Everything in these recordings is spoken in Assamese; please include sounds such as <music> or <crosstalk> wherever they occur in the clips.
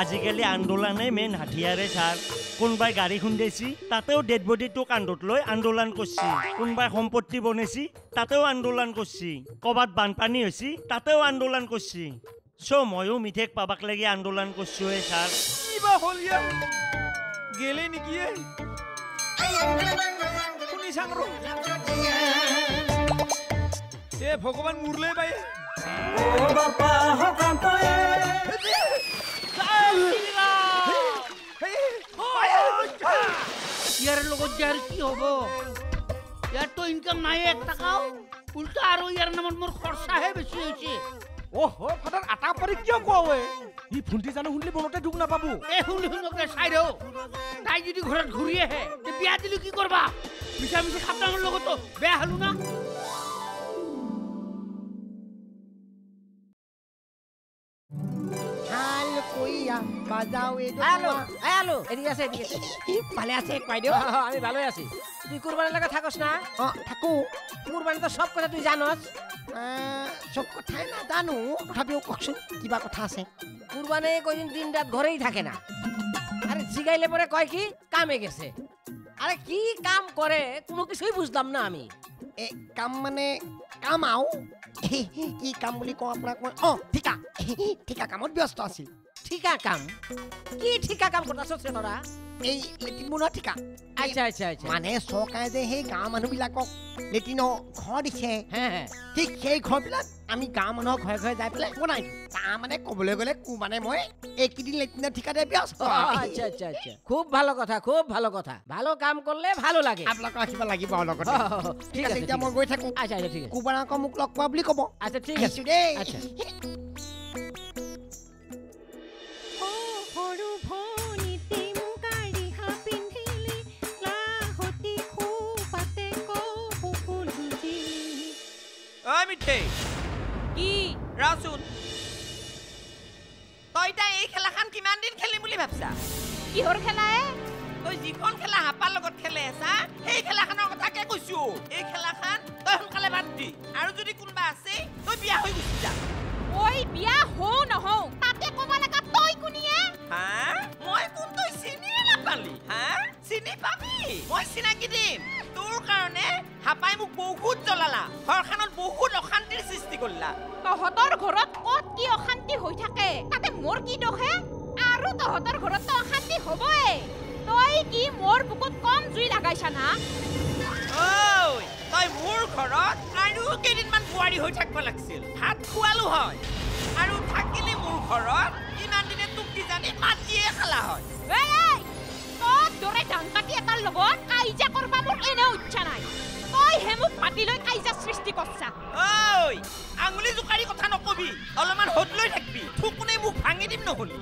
আজিকালি আন্দোলনে মেইন হাথিয়াৰে ছাৰ। কোনোবাই গাড়ী খুন্দাইছি তাতেও ডেড বডিটো কান্ধত লৈ আন্দোলন কৰছি। কোনোবাই সম্পত্তি বনাইছি তাতেও আন্দোলন কৰছি। ক'ৰবাত বানপানী হৈছি তাতেও আন্দোলন কৰছি। চ' ময়ো মিঠেক পাবাক লাগি আন্দোলন কৰছোৱে ছাৰ। কিবা হ'ল ইয়াৰ গেলে নেকি এ? শুনি চাং ৰ এ ভগৱান মোৰলৈ পাই ইয়াৰ লগত যে আৰু কি হ'ব ইয়াৰতো ইনকাম নাই এক টকাও উল্টা আৰু ইয়াৰ নামত মোৰ খৰচাহে বেছি হৈছে অ' হয় ফাটাৰ আটা পাৰি কিয় কোৱা ঐ ই ভণ্টি জানো শুনিলে মনতে দুখ নাপাব এই শুনি শুনকে চাই দেও তাই যদি ঘৰত ঘূৰি আহে বিয়া দিলে কি কৰবা মিছা মিছি খাপটাঙৰ লগতো বেয়া হলো না বাজাও এ আলো আলো এদিকে আছে এদিকে আছে ভালে আছে। বাইদেউ। আমি ভালোই আছি। তুই কুরবানির লাগে থাকস না? থাকো। কুরবানি তো সব কথা তুই জানস। চব কথাই নাজানো তথাপিও কওকচোন কিবা কথা আছে। কুরবানি কয়দিন দিন রাত ঘরেই থাকে না। আরে জিগাইলে পরে কয় কি? কামে গেছে। আরে কি কাম করে কোনো কিছুই বুঝলাম না আমি। এ কাম মানে কাম আও। কি কাম বুলি কওঁ আপোনাক মই? অ ঠিকা। ঠিকা কামত ব্যস্ত আছিল ঠিকা কাম কি ঠিকা কাম কৰতাছ তোৰা এই লেট্ৰিন বনোৱা ঠিকা। আচ্ছা আচ্ছা আচ্ছা। মানে চৰকাৰে যে সেই গাঁৱৰ মানুহবিলাকক লেট্ৰিনৰ ঘৰ দিছে ঠিক সেই ঘৰবিলাক আমি গাঁৱৰ মানুহৰ ঘৰে ঘৰে যাই পেলাই বনাই দিওঁ। তাৰমানে ক'বলৈ গ'লে কো মানে মই এইকেইদিন লেট্ৰিনৰ ঠিকাতে ব্যস্ত। আচ্ছা আচ্ছা আচ্ছা। খুব ভালো কথা খুব ভালো কথা। ভালো কাম করলে ভালো লাগে। আপোনালোকক ৰাখিব লাগিব লগতে। ঠিক আছে এতিয়া মই গৈ থাকোঁ। আচ্ছা আচ্ছা ঠিক আছে। কোবাৰ আকৌ মোক লগ পোৱা বুলি ক'ব। আচ্ছা ঠিক আছে। দেই। বুলি ভাবছা? কিহৰ খেলায়ে তই যিখন খেলা হাপাৰ লগত খেলে আছা সেই খেলাখনৰ কথাকে কৈছো। এই খেলাখন তই সোনকালে বাদ দি। আৰু যদি কোনোবা আছে তই বিয়া হৈ গুচি যা। ঐ বিয়া হওঁ নহওঁ তাতে ক'ব লগা তই কোনিয়ে হা? মই কোন তই চিনিয়ে নাপালি? হা? চিনি পাবি? মই চিনাকি দিম। তোৰ কাৰণে হাপাই মোক বহুত জ্বলালা। ঘৰখনত বহুত অশান্তিৰ সৃষ্টি কৰিলা। তহঁতৰ ঘৰত ক'ত কি অশান্তি হৈ থাকে? তাতে মোৰ কি দোষে আৰু তহঁতৰ ঘৰততো অশান্তি হ'বই। তই কি মোৰ বুকুত কম জুই লাগাইছা না? ঐ তই মোৰ ঘৰত আৰু কেইদিনমান বোৱাৰী হৈ থাকিব লাগিছিল। ভাত খোৱালো হয়। আৰু থাকিলি মোৰ ঘৰত ইমান দিনে তোক কিজানি মাটিয়ে খালা হয়। তোৰ দৰে ডাংকাটি এটাৰ লগত কাইজা কৰবা মোৰ এনেও ইচ্ছা নাই। তইহে মোক মাতি লৈ কাইজা সৃষ্টি কৰছা। ঐ আঙুলি জোকাৰি কথা নকবি। অলপমান হদ লৈ থাকিবি। থুকুনে মোক ভাঙি দিম নহলি।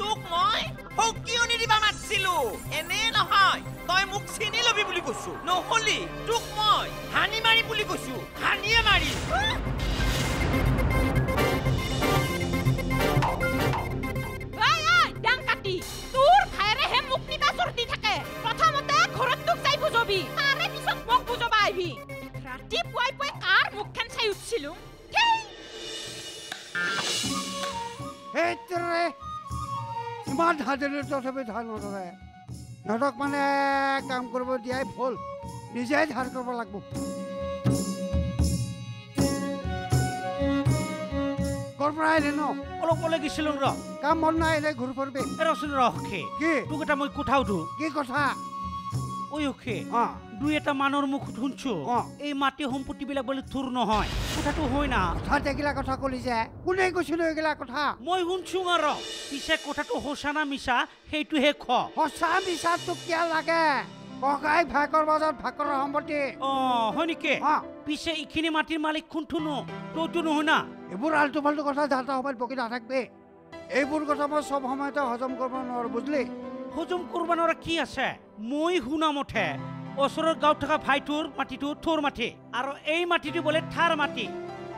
তোক মই সকিয়নি দিবা মাতিছিলো। এনে নহয় তই মোক চিনি লবি বুলি কৈছো। নহলি তোক মই হানি মাৰিম বুলি কৈছো। হানিয়ে ডাংকাটি তোৰ ভায়েৰেহে মোক নিবা চৰ্দি থাকে। প্ৰথমতে ঘৰত তোক যাই বুজবি। ৰাতিপুৱাই পুৱাই কাৰ মুখখন চাই উঠছিলো হেই সেইটোৰে ইমান ধাৰে তথাপি ধাৰ নধৰে সিহঁতক মানে কাম কৰিব দিয়াই ভুল নিজে ধাৰ কৰিব লাগিব ক'ৰ পৰা আহিলে ন অলপ ওলাই গৈছিলো ৰ কাম বন নাই এনে ঘূৰি ফুৰিবি এ ৰচোন ৰখে কি তোক এটা মই কথা সুধো কি কথা ঐ অখে অ দুই এটা মানুহৰ মুখ শুনছো। এই মাটি সম্পত্তিবিলাক বোলে থুৰ নহয়। কথাটো হয় না। কথা এইগিলা কথা কলি যে কোনে কৈছিলো এইগিলা কথা? মই শুনছো আৰু। পিছে কথাটো সঁচা না মিছা সেইটোহে খ সঁচা মিছা তোক কিয় লাগে? ককাই ভাকৰ মাজত ভাকৰ সম্পত্তি। অ হয় নেকি? পিছে এইখিনি মাটিৰ মালিক কোনটোনো? তইতো নহয় না? এইবোৰ আল্টু ফাল্টু কথা যাতা সময়ত বকি নাথাকবি। এইবোৰ কথা মই চব সময়তে হজম কৰিব নোৱাৰো বুজলি? হজম কৰিব নোৱাৰা কি আছে? মই শুনা মতে ওচৰৰ গাঁৱত থকা ভাইটোৰ মাটিটো থোৰ মাটি আৰু এই মাটিটো বোলে থাৰ মাটি।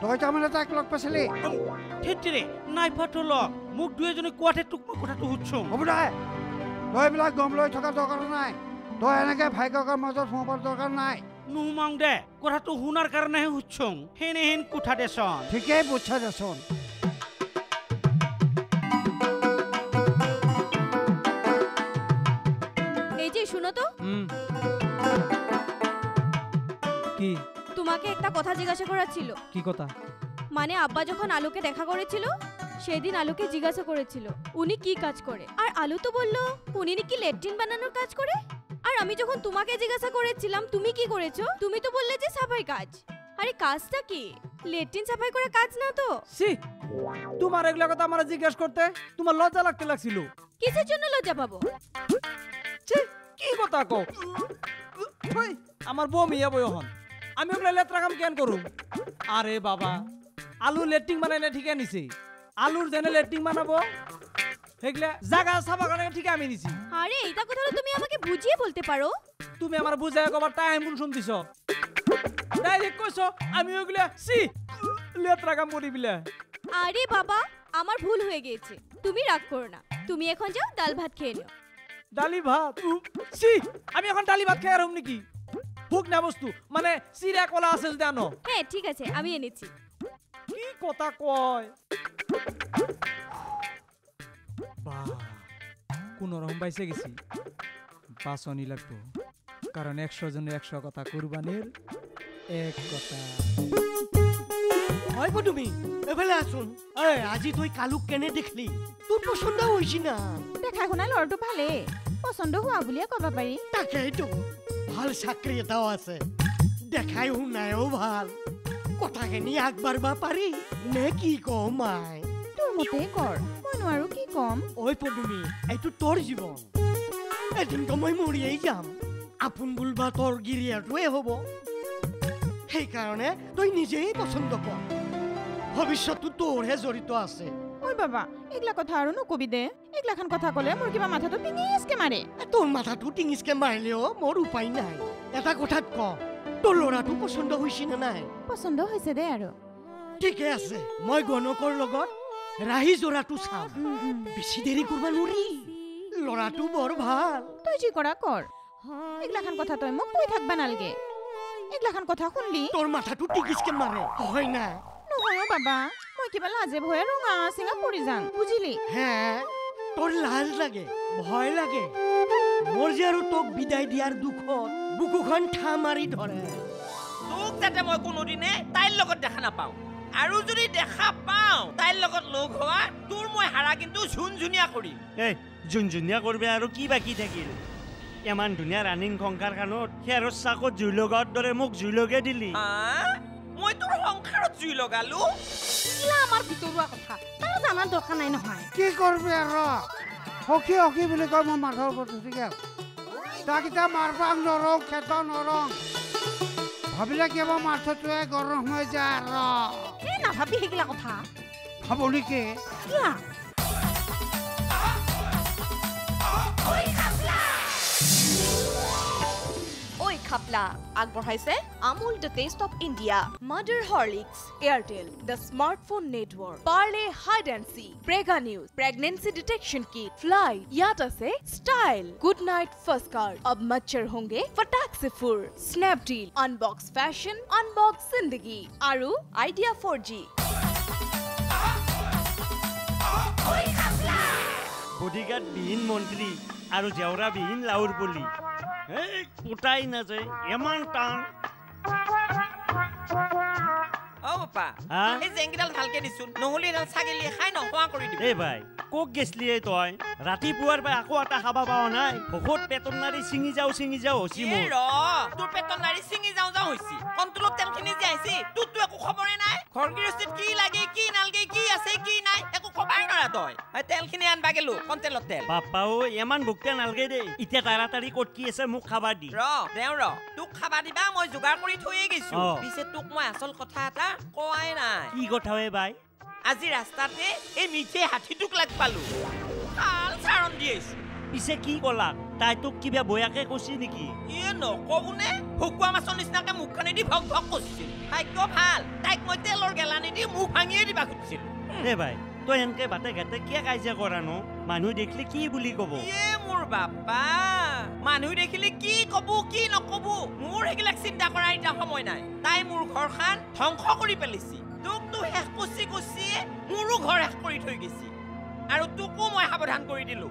তই তাৰমানে তাক লগ পাইছিলি? থেতিৰে নাই পাতো লগ। মোক দুই এজনে কোৱাতে তোক মই কথাটো সুধছো। হ'ব দে। তই এইবিলাক গম লৈ থকা দৰকাৰ নাই। তই এনেকে ভাইকৰ মাজত সোমাবৰ দৰকাৰ নাই। নুমাং দে কথাটো শুনাৰ কাৰণেহে সুধছো। সেনেহেন কোঠা দেচোন ঠিকেই বুজছা দেচোন। কথা জিজ্ঞাসা করার ছিল। কি কথা? মানে আব্বা যখন আলুকে দেখা করেছিল সেদিন আলুকে জিজ্ঞাসা করেছিল উনি কি কাজ করে? আর আলু তো বলল উনি নাকি লেট্রিন বানানোর কাজ করে? আর আমি যখন তোমাকে জিজ্ঞাসা করেছিলাম তুমি কি করেছ? তুমি তো বললে যে সাফাই কাজ। আরে কাজটা কি? লেট্রিন সাফাই করা কাজ না তো? সি তোমার এগুলা কথা আমার জিজ্ঞেস করতে তোমার লজ্জা লাগতে লাগছিল। কিসের জন্য লজ্জা পাবো? ছি, কি কথা কও? ওই, আমার বমি হব এখন আমি ওগুলা লেত্রা কাম কেন করুম আরে বাবা আলু লেট্রিং বানাই না ঠিক নিছি। আলুর জেনে লেট্রিং বানাবো সেগুলা জাগা সাফা করে ঠিক আমি নিছি। আরে এইটা কথা তুমি আমাকে বুঝিয়ে বলতে পারো তুমি আমার বুঝাই কবার টাইম কোন শুনতিছ। ডাইরেক্ট কইছো আমি ওগুলা সি লেত্রা কাম করি বিলা আরে বাবা আমার ভুল হয়ে গিয়েছে তুমি রাগ করো না। তুমি এখন যাও ডাল ভাত খেয়ে নিও। ডালি ভাত সি আমি এখন ডালি ভাত খাই আর নাকি? ভুক না বস্তু। মানে চিরা কলা আছে যদি আনো। হ্যাঁ ঠিক আছে আমি এনেছি কি কথা কয়? বাহ কোন রকম বাইসে গেছি। বাসনি লাগবো। কারণ একশো জনের একশো কথা কুরবানির এক কথা। হয় তুমি এফালে আসুন এ আজি তুই কালুক কেনে দেখলি? তোৰ পচন্দ হৈছি না। দেখা শুনা ল'ৰাটো ভালেই। পচন্দ হোৱা বুলিয়ে ক'ব পাৰি। তাকেইতো। ভালো এটাও আছে। দেখাই শুনায়ো ভালো। কথাখিনি আগবাঢ়বা পাৰি নে কি কওঁ মাই তোৰ মতেই কৰ মই নোৱাৰো কি ক'ম? ঐ পদুমী এইটো তোৰ জীৱন এদিনতো মই মৰিয়েই যাম। আপোন বুলবা তোৰ গিৰিয়াৰটোৱে হ'ব। সেইকাৰণে তই নিজেই পচন্দ কৰ ভৱিষ্যতটো তোৰহে জড়িত আছে। ঐ বাবা এইগিলা কথা আৰু নকবি দে। এইগিলাখান কথা ক'লে মোৰ কিবা মাথাটো টিঙিচকে মাৰে তোৰ মাথাটো টিঙিচকে মাৰিলেও মোৰ উপায় নাই। এটা কথাত ক তোৰ ল'ৰাটো পচন্দ হৈছে নে নাই? পচন্দ হৈছে দে আৰু। ঠিকে আছে মই গণকৰ লগত ৰাহি যোৰাটো চাম। বেছি দেৰি কৰিব নোৱাৰি। ল'ৰাটো বৰ ভাল। তই যি কৰা কৰ। এইগিলাখান কথা তই মোক কৈ থাকবা নালগে। এইগিলাখান কথা শুনলি তোৰ মাথাটো টিকিচকে মাৰে হয় নাই? নহয় বাবা। মই কিবা লাজে ভয়ে ৰঙা চিঙা পৰি যাম বুজিলি? হে তোৰ লাজ লাগে ভয় লাগে। মোৰ যে আৰু তোক বিদায় দিয়াৰ দুখত বুকুখন ঠা মাৰি ধৰে। তোক যাতে মই কোনোদিনে তাইৰ লগত দেখা নাপাওঁ। আৰু যদি দেখা পাওঁ তাইৰ লগত লগ হোৱা তোৰ মই হাৰা কিন্তু ঝুন ঝুনীয়া কৰিম। এই যোনজনীয়া কৰবে আৰু কি বাকী থাকিল? ইমান ধুনীয়া ৰানিং সংসাৰখনত খেৰৰ চাকত জুই লগাৰ দৰে মোক জুই লগাই দিলি। হা? মই তোৰ সংসাৰত জুই লগালো। আমাৰ ভিতৰুৱা কথা। তাৰ জানাৰ দৰকাৰ নাই নহয়। কি কৰবি আৰু? সখী সখী বুলি কয় মই মাথাৰ ওপৰত উঠি গেল। তাক এতিয়া মাৰবাক নৰং খেত নৰং ভাবিলে কিবা মাথাটোৱে গৰম হৈ যায় আৰু। নাভাবি সেইগিলা কথা? ভাবো নেকি? কিয়া? খাপলা আগবঢ়াইছে। Amul the taste of India mother Horlicks Airtel the smartphone network Parle Hide and Seek Prega News pregnancy detection kit fly ইয়াত আছে style Good Knight first card of মচ্ছৰ হোংগে ফটাক সে ফুৰ স্নেপডিল আনবক্স ফেশ্বন আনবক্স জিন্দগী আৰু আইডিয়া ফ'ৰ জি। বডিগাৰ্ড বিহীন মন্ত্ৰী আৰু জেওৰা বিহীন লাউৰ পুলি এই পোতাই নাযায় ইমান টান অ বাপা হা? এই জেংকেইডাল ভালকে দিছো নহ'লে এডাল ছাগলীয়ে খাই নোহোৱা কৰি দিব এই ভাই ক'ত গেছলি এই তই ৰাতিপুৱাৰ পৰা আকৌ এটা খাবা পাৱ নাই বহুত পেটৰ নাৰী ছিঙি যাওঁ ছিঙি যাওঁ হৈছি এই মোৰ ৰ তোৰ পেটৰ নাৰী ছিঙি যাওঁ যাওঁ হৈছি কণ্ট্ৰলত তেলখিনি যে আহিছি তোৰতো একো খবৰে নাই ঘৰ গৃহস্থিত কি লাগে কি নালগে কি আছে কি তই। তেলখিনি আনবা গেলো কণ্টেলত তেল? বাপ্পাও ইমান ভোকতে নালগে দেই। এতিয়া তাড়াতাড়ি ক'ত কি আছে মোক খাবা দি। ৰ দেও ৰ তোক খাবা দিবা মই যোগাৰ কৰি থৈয়ে গৈছো। পিছে তোক মই আচল কথা এটা কোৱাই নাই। কি কথা হে বাই? আজি ৰাস্তাতে এই মিঠে হাতীটোক লাগ পালো। ভাল চাৰণ দি আহিছো পিছে কি ক'লা? তাই তোক কিবা বয়াকে কৈছি নেকি? ইয়ে নকবোনে শুকুৱাই মাছৰ নিচিনাকে মুখখনেদি ভক ভক কৰিছিল। ভাগ্য ভাল তাইক মই তেলৰ গেলানি দি মুখ ভাঙিয়ে দিবা খুজিছিলো। দে ভাই তই এনেকে বাটে ঘাটে কিয় কাজিয়া কৰা নো? মানুহ দেখিলে কি বুলি ক'ব? ইয়ে মোৰ বাপা মানুহ দেখিলে কি কব কি নকব? মোৰ সেইবিলাক চিন্তা কৰাৰ এতিয়া সময় নাই। তাই মোৰ ঘৰখন ধ্বংস কৰি পেলাইছি। তোকতো শেষ কচি কচিয়ে মোৰো ঘৰ শেষ কৰি থৈ গৈছি। আৰু তোকো মই সাৱধান কৰি দিলো।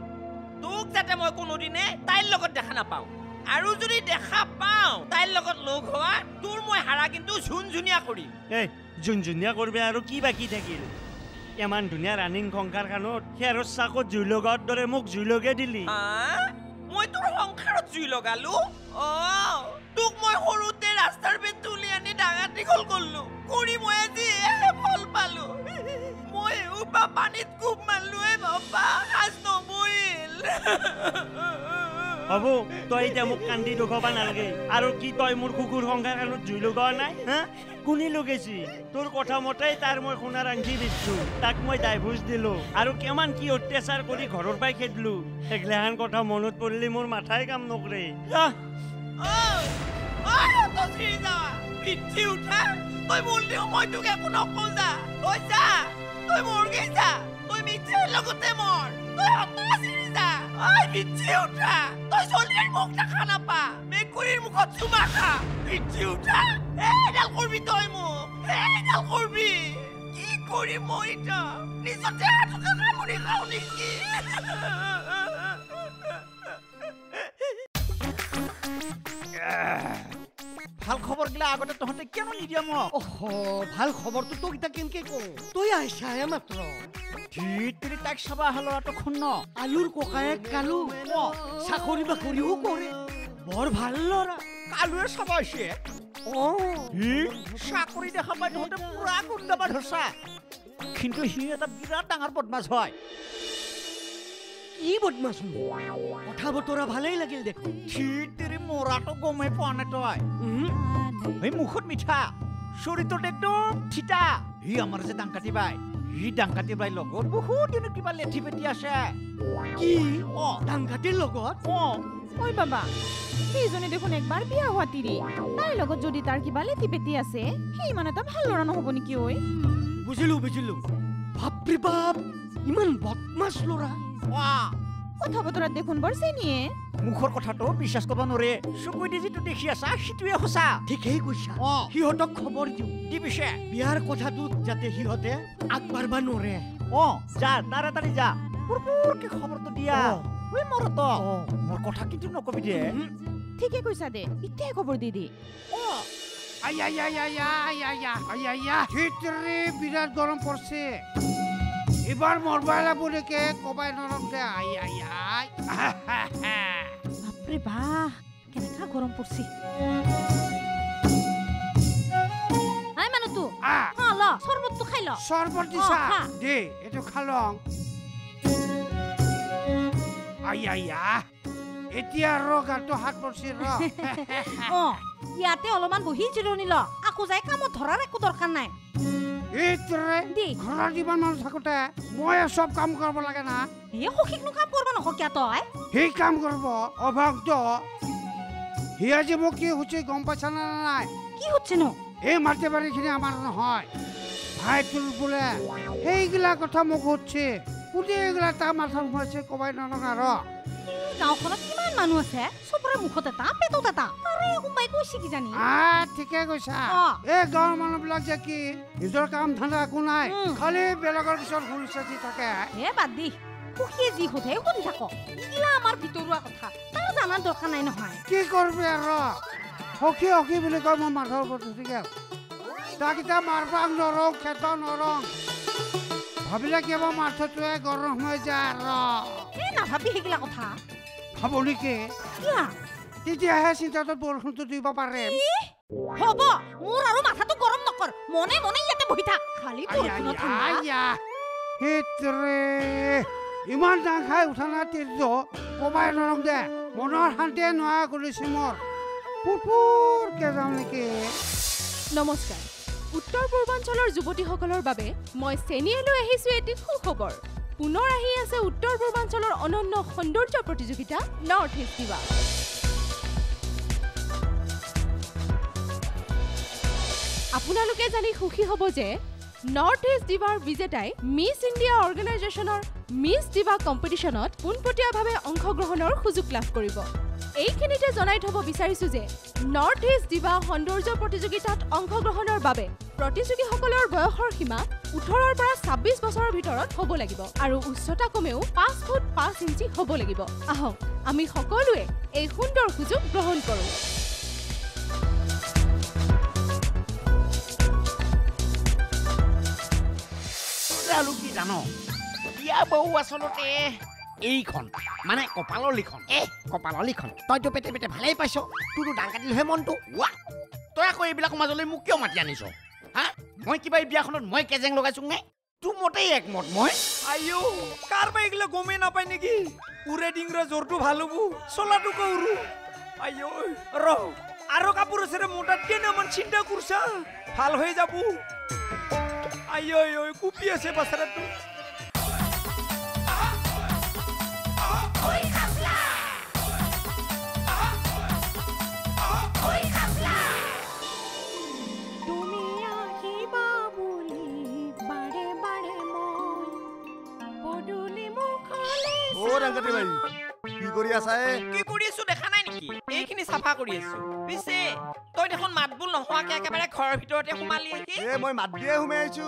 তোক যাতে মই কোনোদিনে তাইৰ লগত দেখা নাপাওঁ। আৰু যদি দেখা পাওঁ তাইৰ লগত লগ হোৱা তোৰ মই হাৰা কিন্তু ঝুন ঝুনীয়া কৰিম। এই যোন যোনীয়া কৰবি আৰু কি বাকী থাকিল? ইমান ধুনীয়া ৰানিং সংসাৰখনত খেৰৰ চাকত জুই লগাৰ দৰে মোক জুই লগাই দিলি? মই তোৰ সংসাৰত জুই লগালো? অ তোক মই সৰুতে ৰাস্তাৰ পেট তুলি আনি ডাঙৰ দীঘল কৰিলো। কৰি মই আজি ফল পালো। মই পানীত কোব মাৰিলো এ বাবা সাজ নবহিল। হ'ব তই এতিয়া মোক কান্দি দুখাব নালাগে। আৰু কি তই মোৰ কুকুৰ সংসাৰখনত জুই লগোৱা নাই হা? কোনে লগাইছি? তোৰ কথা মতেই তাৰ মই সোণাৰ আংঠি বেচছো তাক মই ডাইভোৰ্চ দিলো। আৰু কিমান কি অত্যাচাৰ কৰি ঘৰৰ পৰাই খেদিলো। এগিলাখান কথা মনত পৰিলে মোৰ মাথাই কাম নকৰে। লগতে মৰ। তই যা! ঐ পিঠি উঠা। তই চলিৰ মুখ দেখা নাপা মেকুৰীৰ মুখত চুমা খা। পিঠি উঠা। এইডাল কৰবি তই মোক। এইডাল কৰবি কি কৰিম মই এতিয়া নিজতে হাতকে কামুৰি খাওঁ নেকি? ভাল খবৰ গিলা আগতে তহঁতে কিয় নিদিয়া মোক? অহ ভাল খবৰটো তোক এতিয়া কেনেকে কওঁ? তই আহিছাহে মাত্ৰ। ধীৰ তাইক চাবা অহা ল'ৰাটো শুন আলুৰ ককায়েক কালু চাকৰি বাকৰিও কৰে। বৰ ভাল ল'ৰা। কালুৱে চাবা হৈছে হি চাকৰি দেখা পাই তহঁতে পুৰা গুণ্ডাবা ধৰছা কিন্তু সি এটা বিৰাট ডাঙৰ বদমাছ হয়। কি বদমাছ কথা বতৰা ভালেই লাগিল দেখোন ধীৰ তিৰি মৰাটো গমেই পোৱা নাই তই এই মুখত মিঠা চৰিত্ৰত একদম থিতা সি আমাৰ যে ডাংকাটি বাই সি ডাংকাটি বাই লগত বহুত দিনৰ কিবা লেঠি পেটি আছে। কি? অ। ডাংঘাটিৰ লগত? অ। ঐ বাবা সেইজনী দেখোন একবাৰ বিয়া হোৱা তিৰি। তাইৰ লগত যদি তাৰ কিবা লেটি পেটি আছে সি ইমান এটা ভালো ল'ৰা নহ'ব নেকি ঐ বুজিলো বুজিলো। বাপৰে বাপ ইমান বদমাছ ল'ৰা। কথা বতৰাত দেখোন বৰ চেনিয়ে। মুখৰ কথাটো বিশ্বাস কৰিব নোৱাৰে। চকুৱেদি যিটো দেখি আছা সেইটোৱে সঁচা। ঠিকেই কৈছা। অ। সিহঁতক খবৰ দিওঁ। দি পিছে? বিয়াৰ কথাটোত যাতে সিহঁতে আগবাঢ়িব নোৱাৰে। অ যা তাড়াতাড়ি যা। পুৰপুৰকে খবৰটো দিয়া। অ। ঐ মৰত অ। মোৰ কথা কিন্তু নকবি দে। ঠিকে কৈছা দে। এতিয়াই খবৰ দি দি। আয়া আয়া আয়া আয়া আয়া আয়া আয়া ভিতৰে বিৰাট গৰম পড়ছে এবাৰ মৰবাইলা বলেকে কবাই নৰম দে আই আই আই। বাপৰে বাহ কেনেকা গৰম পৰিছে। আই মানুহটো আহ অ ল চৰ্বতটো খাই ল। সৰবত দিছা। দে এটো খালং। আই আইয়া এতিয়া ৰ গাটো হাত পড়ছে ৰ। <laughs> অ ইয়াতে অলপমান বহি জিৰণি ল। আকৌ যাই কামত ধৰাৰ একো দৰকাৰ নাই। ঘৰৰ যিমান মানুহ থাকোতে মই চব কাম কৰিব লাগে না। এই সখীকনো কাম কৰিব নক কিয়া তই? সেই কাম কৰিব অভক্ত সি আজি মোক কি হৈছে গম পাইছা নে নাই? কি হচ্ছেনো এই মাটি বাৰীখিনি আমাৰ নহয়। ভাইটোৰ বোলে সেইগিলা কথা মোক সুধছে কোনে এইগিলা তাৰ মাথাত সোমাইছে কবাই নলগা ৰ। গাঁওখনত কিমান মানুহ আছে? চবৰে মুখত এটা পেটত এটা তাৰে কোনোবাই কৈছে কি জানি আহ ঠিকে কৈছা। এই গাঁৱৰ মানুহবিলাক যে কি নিজৰ কাম ধান্দা একো নাই। খালি বেলেগৰ পিছত ঘূৰি চাচি থাকে হে বাদ দি সখীয়ে যি সোধে শুনি থাক ইগিলা আমাৰ ভিতৰুৱা কথা তাৰ জানাৰ দৰকাৰ নাই নহয় কি কৰবি আৰু সখী সখী বুলি কয় মই মাথাৰ ওপৰত উঠি গেল তাক এতিয়া মাৰবাং নৰং খেত নৰং ভাবিলে কিবা মাথাটোৱে গৰম হৈ যায় আৰু এই নাভাবি সেইগিলা কথা ভাব নেকি কিয়া তেতিয়াহে চিন্তাটোত বৰষুণটো দিব পাৰিম হ'ব মোৰ আৰু মাথাটো গৰম নকৰ। মনে মনে ইয়াতে বহি থাক। খালি বৰষুণত ইমান ডাং খাই উঠা নাই তিৰ্য কমাই নৰং দে। মনৰ শান্তিয়ে নোহোৱা কৰিছে মোৰ। পুপুৰকে যাওঁ নেকি? নমস্কাৰ। উত্তৰ পূৰ্বাঞ্চলৰ যুৱতীসকলৰ বাবে মই চেনিয়ে লৈ আহিছোঁ এটি সুখবৰ। পুনৰ আহি আছে উত্তৰ পূৰ্বাঞ্চলৰ অনন্য সৌন্দৰ্য প্ৰতিযোগিতা নৰ্থ ইষ্ট দিৱা আপোনালোকে জানি সুখী হ'ব যে নৰ্থ ইষ্ট ডিভাৰ বিজেতাই মিছ ইণ্ডিয়া অৰ্গেনাইজেশ্যনৰ মিছ ডিভা কম্পিটিশ্যনত পোনপটীয়াভাৱে অংশগ্ৰহণৰ সুযোগ লাভ কৰিব। এইখিনিতে জনাই থ'ব বিচাৰিছো যে নৰ্থ ইষ্ট দিবা সৌন্দৰ্য প্ৰতিযোগিতাত অংশগ্ৰহণৰ বাবে প্ৰতিযোগীসকলৰ বয়সৰ সীমা ওঠৰৰ পৰা ছাব্বিছ বছৰৰ ভিতৰত হ'ব লাগিব আৰু উচ্চতা কমেও পাঁচ ফুট পাঁচ ইঞ্চি হ'ব লাগিব। আহক আমি সকলোৱে এই সুন্দৰ সুযোগ গ্ৰহণ কৰোঁ। আৰু কি জান বিয়া বহু আচলতে এইখন মানে কপালৰ লিখন। এ কপালৰ লিখন। তইতো পেটে পেটে ভালেই পাইছ। তোৰতো দাং কাটিলেহে মনটো। ৱা তই আকৌ এইবিলাকৰ মাজলৈ মোক কিয় মাতি আনিছ? হা? মই কিবা এই বিয়াখনত মই কেজেং লগাইছো নে তোৰ মতেই একমত মই। আইও কাৰ বা এইগিলা গমেই নাপায় নেকি? উৰে ডিংৰা জ্বৰটো ভাল হ'ব চলাটো কৌৰু। আইও ৰ আৰু কাপোৰ আছে মোটাত কেনেমান চিন্তা কৰিছা ভাল হৈ যাব। কুপি আছে পদূলি মুখলে অ' ডাংকাটি ভাই কি কৰি আছা দেখা নাই নেকি এইখিনি চাফা কৰি আছো পিছে তই দেখোন মাত নোহোৱাকে একেবাৰে ঘৰৰ ভিতৰতে সোমালি এ মই মাত দিয়ে সোমাই আহিছো।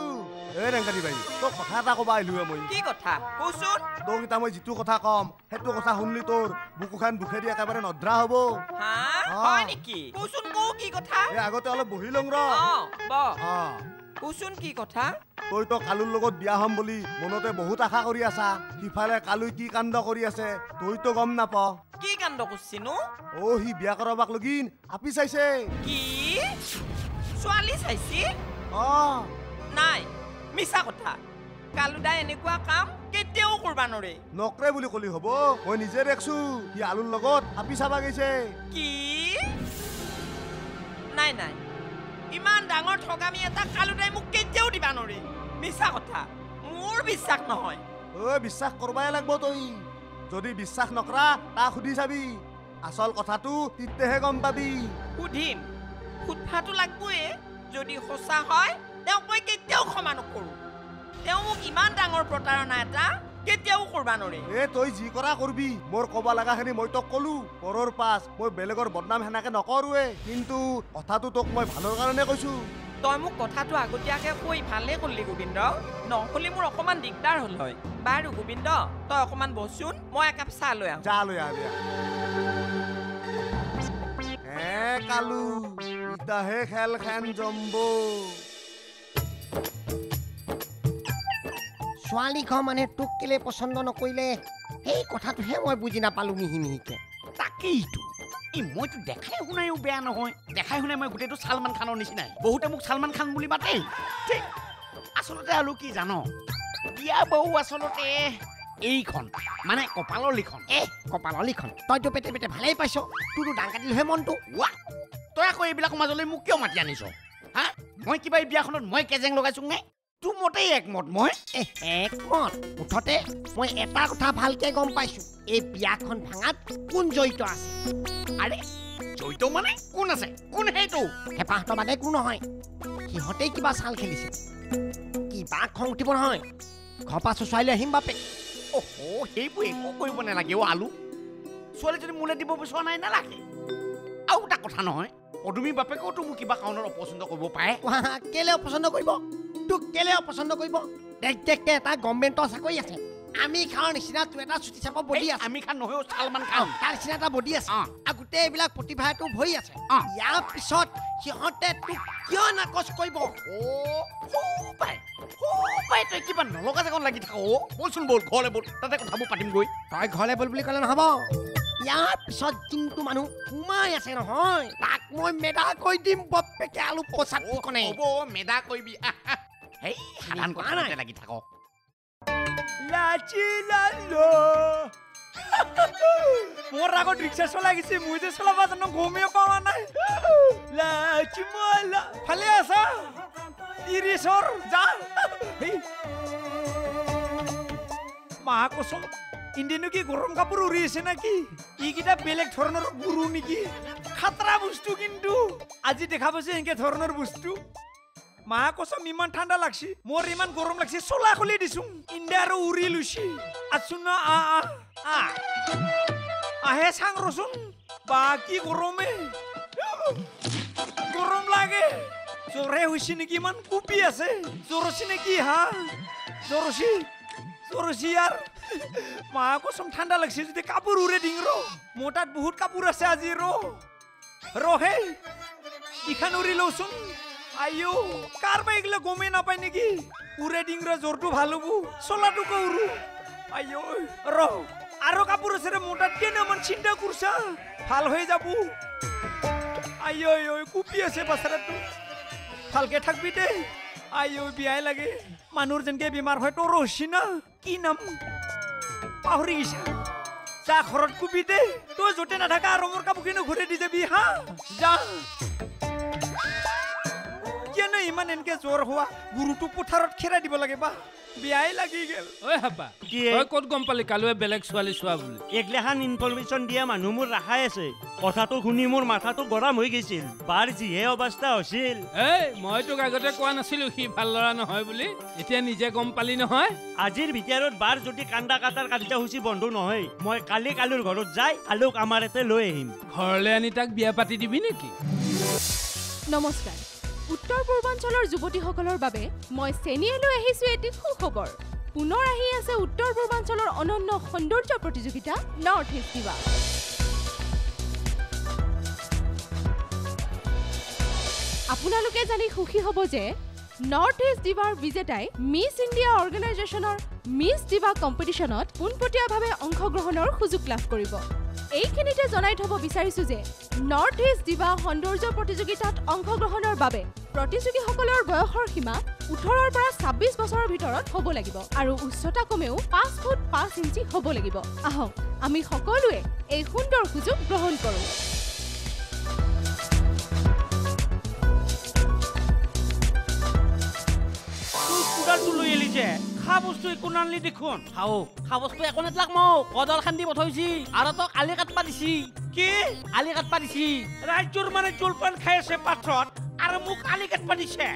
এ ডাংকাটি ভাই তোক কথা এটা ক'বা আহিলো মই। কি কথা? কচোন। তোক এতিয়া মই যিটো কথা ক'ম সেইটো কথা শুনলি তোৰ বুকুখান দুখেদি একেবাৰে নদ্ৰা হ'ব। হয় নেকি? কচোন কও কি কথা? এ আগতে অলপ বহি লওঁ ৰ। কচোন কি কথা? তই তো কালুৰ লগত বিয়া হ'ম বুলি মনতে বহুত আশা কৰি আছা। সিফালে কালুই কি কাণ্ড কৰি আছে তইতো গম নাপাৱ কি কাণ্ড কৰছিনো? অ সি বিয়া কৰাবাক লগিন আপি চাইছে। কি? ছোৱালী চাইছি? অ। নাই মিছা কথা। কালুদাই এনেকুৱা কাম কেতিয়াও কৰবা নৰে। নকৰে বুলি কলি হ'ব মই নিজে দেখছো সি আলুৰ লগত আপি চাবা গৈছে। কি? নাই নাই। ইমান ডাঙৰ ঠগামি এটা কালুদাই মোক কেতিয়াও দিবা নৰে। মিছা কথা। মোৰ বিশ্বাস নহয়। ঐ বিশ্বাস কৰবাই লাগব তই। যদি বিশ্বাস নকৰা তাক সুধি চাবি। আচল কথাটো তেতিয়াহে গম পাবি। সুধিম। সুধবাটো লাগবয়ে। যদি সঁচা হয় তেওঁক মই কেতিয়াও ক্ষমা নকৰোঁ। তেওঁ মোক ইমান ডাঙৰ প্ৰতাৰণা এটা কেতিয়াও কৰবা নৰে এ তই যি কৰা কৰবি মোৰ ক'ব লগাখিনি মই তোক ক'লো। পৰৰ পাছ মই বেলেগৰ বদনাম সেনেকে নকৰোৱে। কিন্তু কথাটো তোক মই ভালৰ কাৰণে কৈছো। তই মোক কথাটো আগতীয়াকৈ কৈ ভালে কৰিলি গোবিন্দ। নহ'লে মোৰ অকণমান দিগদাৰ হ'ল হয়। বাৰু গোবিন্দ তই অকণমান বহচোন মই একাপ চাহ লৈ আহোঁ। যা লৈ আহ দিয়া এ কালু ইতাহে খেলখন জম্ব। ছোৱালীঘৰ মানে তোক কেলে পচন্দ নকৰিলে? সেই কথাটোহে মই বুজি নাপালো মিহি মিহিকে তাকেইতো। মইতো দেখাই শুনাইও বেয়া নহয়। দেখাই শুনাই মই গোটেইটো চালমান খানৰ নিচিনাই। বহুতে মোক চালমান খান বুলি মাতে। আচলতে আৰু কি জান? বিয়া বহু আচলতে এইখন মানে কপালৰ লিখন। এ কপালৰ লিখন। তইতো পেটে পেটে ভালেই পাইছ। তোৰতো দাং কাটিলেহে মনটো। ৱা তই আকৌ এইবিলাকৰ মাজলৈ মোক কিয় মাতি আনিছ? হা? মই কিবা এই বিয়াখনত মই কেজেং লগাইছো নে তোৰ মতেই একমত মই? একমত। মুঠতে মই এটা কথা ভালকে গম পাইছো। এই বিয়াখন ভাঙাত কোন জড়িত আছে? আৰে জড়িত মানে কোন আছে? কোন সেইটো হেঁপাহতৰ বাদে একো নহয় সিহঁতেই কিবা চাল খেলিছে। কিবা খং উঠিব নহয়? ঘৰ পৰা চুচুৱাই লৈ আহিম বাপেক অহ সেইবোৰ একো কৰিব নালাগে অ' আলু। ছোৱালীজনী মোলৈ দিব বিচৰা নাই নালাগে। আৰু এটা কথা নহয় পদুমী বাপেকেওতো মোক কিবা কাৰণত অপচন্দ কৰিব পাৰে। কেলে অপচন্দ কৰিব? তোক কেলে অপচন্দ কৰিব? দেখ দেখকে এটা গভমেণ্টৰ চাকৰি আছে। আমি খাওয়াৰ নিচিনা তোৰ এটা চুটি চাপৰ বডি আছে। আমি খান নহয় চালমান খান তাৰ নিচিনা এটা বডি আছে। আৰু গোটেই এইবিলাক প্ৰতিভাটো ভৰি আছে। ইয়াৰ পিছত সিহঁতে তোক কিয় নাকচ কৰিব? অ' সৌ পাই সৌ পাই তই কিবা নলগা জেগাত লাগি থাক অ' বলচোন বল ঘৰলৈ বল তাতে কথাবোৰ পাতিমগৈ তই ঘৰলৈ বল বুলি ক'লে নহ'ব। ইয়াৰ পিছত যোনটো মানুহ সোমাই আছে নহয় তাক মই মেদা কৈ দিম বাপেকে আলু পচাত কনে হ'ব মেদা কৰিবি। সেই সাধাৰণ কোৱা কথা নাই। লাগি থাক লাচি লালো। মোৰ আগত ৰিক্সা চলাই গৈছে, মই যে চলাব জানো, গমেই পোৱা নাই। লাচি মলা। ভালে আছা? ত্ৰিশৰ যা। হেই। মাহ কচম কি গৰম কাপোৰ উৰি আছে নেকি? এইকেইটা বেলেগ ধৰণৰ গুৰু নেকি? খাতৰা বস্তু কিন্তু। আজি দেখা পাইছে এনেকে ধৰণৰ বস্তু। মা কচম ইমান ঠাণ্ডা লাগছি। মোৰ ইমান গৰম লাগছি চলা খুলি দিছো। ইণ্ডা আৰু উৰি লৈছি আছো ন আ আ আ। আহে চাং ৰচোন। বা কি গৰমে। গৰম লাগে। জ্বৰে হৈছে নেকি ইমান কুপি আছে। জ্বৰচি নেকি হা? জ্বৰচি জ্বৰচি ইয়াৰ। মা কচম ঠাণ্ডা লাগছে যদি কাপোৰ উৰে দিং ৰ। মোৰ তাত বহুত কাপোৰ আছে আজি ৰ। ৰহে ইখান উৰি লওঁচোন। আইও কাৰ বা এইগিলা গমেই নাপায় নেকি? দিং ৰ জ্বৰটো ভাল হ'ব চলাটোকে উৰু আইও কাপোৰ আছে ৰে মোৰ তাত কেনে ইমান চিন্তা কৰিছা। ভাল হৈ যাব। আইও ঐ কুপি আছে বাচাৰাটো ভালকে থাকবি দে। আইও বিয়াই লাগে। মানুহৰ যেনকে বেমাৰ হয় তোৰ হৈছি না। কি নাম? পাহৰি গৈছা। যা ঘৰত কুপি দে। তই য'তে নাথাকা আৰু মোৰ কাপোৰখিনি ঘূৰাই দি যাবি হা? যা। ইমান এনেকে জ্বৰ হোৱা গুৰুটো পথাৰত খেৰাই দিব লাগে বা বিয়াই লাগি গেল। ঐ হাপা কি তই ক'ত গম পালি কালুৱে বেলেগ ছোৱালী চোৱা বুলি? এগিলাখান ইনফৰমেশ্যন দিয়া মানুহ মোৰ ৰাখাই আছে। কথাটো শুনি মোৰ মাথাটো গৰম হৈ গৈছিল। বাৰ যিহে অৱস্থা হৈছিল। এই মই তোক আগতে কোৱা নাছিলো সি ভাল ল'ৰা নহয় বুলি। এতিয়া নিজে গম পালি নহয়। আজিৰ ভিতৰত বাৰ যদি কান্দা কাটাৰ কাৰ্যসূচী বন্ধ নহয় মই কালি কালুৰ ঘৰত যাই আলুক আমাৰ ইয়াতে লৈ আহিম। ঘৰলৈ আনি তাক বিয়া পাতি দিবি নেকি? নমস্কাৰ। উত্তৰ পূৰ্বাঞ্চলৰ যুৱতীসকলৰ বাবে মই চেনিয়ে লৈ আহিছোঁ এটি সুখবৰ। পুনৰ আহি আছে উত্তৰ পূৰ্বাঞ্চলৰ অনন্য সৌন্দৰ্য প্ৰতিযোগিতা নৰ্থ ইষ্ট দিৱা আপোনালোকে জানি সুখী হ'ব যে নৰ্থ ইষ্ট দিৱাৰ বিজেতাই মিছ ইণ্ডিয়া অৰ্গেনাইজেশ্যনৰ মিছ দিৱা কম্পিটিশ্যনত পোনপটীয়াভাৱে অংশগ্ৰহণৰ সুযোগ লাভ কৰিব। এইখিনিতে জনাই থ'ব বিচাৰিছো যে নৰ্থ ইষ্ট দিৱা সৌন্দৰ্য প্ৰতিযোগিতাত অংশগ্ৰহণৰ বাবে প্ৰতিযোগীসকলৰ বয়সৰ সীমা ওঠৰৰ পৰা ছাব্বিছ বছৰৰ ভিতৰত হ'ব লাগিব আৰু উচ্চতা কমেও পাঁচ ফুট পাঁচ ইঞ্চি হ'ব লাগিব। আহক আমি সকলোৱে এই সুন্দৰ সুযোগ গ্ৰহণ কৰোঁ। যে খা বস্তু একো নানলি দেখোন। খাও। খা বস্তু একো নেতলাক মোক। কদাল খান্দি পঠাইছি আৰু তক আলি কাটবা দিছি কি? আলি কাটবা দিছি ৰাজ্যৰ মানে জলপান খাই আছে পাথৰত আৰু মোক আলি কাটবা দিছে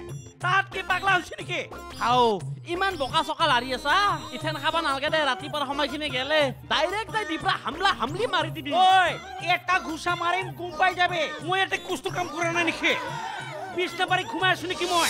তাত কি পাগলা হৈছে নেকি? খাও। ইমান বকা চকা লাৰি আছা। ইথেন খাবা নালাগে দে ৰাতিপুৱাৰ সময়খিনি গেলে। ডাইৰেক্ট যাই দিপৰা হামলা হামলি মাৰি দিবি। ঐ এটা ঘুচা মাৰিম গুম পাই যাবে। মই ইয়াতে কুস্তু কাম কৰা নাই নেকি? বিছনা পাৰি ঘুমাই আছো নেকি মই?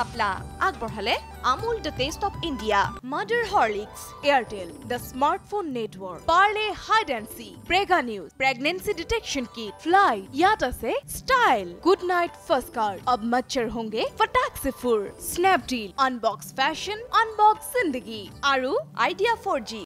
খাপলা। আগবঢ়ালে Amul the taste of India mother Horlicks Airtel the smartphone network Parle Hide and Seek Prega News pregnancy detection kit fly ইয়াত আছে style Good Knight first card of মচ্ছৰ হোংগে ফটাক সে ফুৰ স্নেপডিল আনবক্স ফেশ্বন আনবক্স জিন্দগী আৰু আইডিয়া ফ'ৰ জি।